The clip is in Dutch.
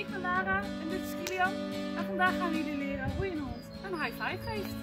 ik ben Lara en dit is Kilian. En vandaag gaan we jullie leren hoe je een hond een high five geeft.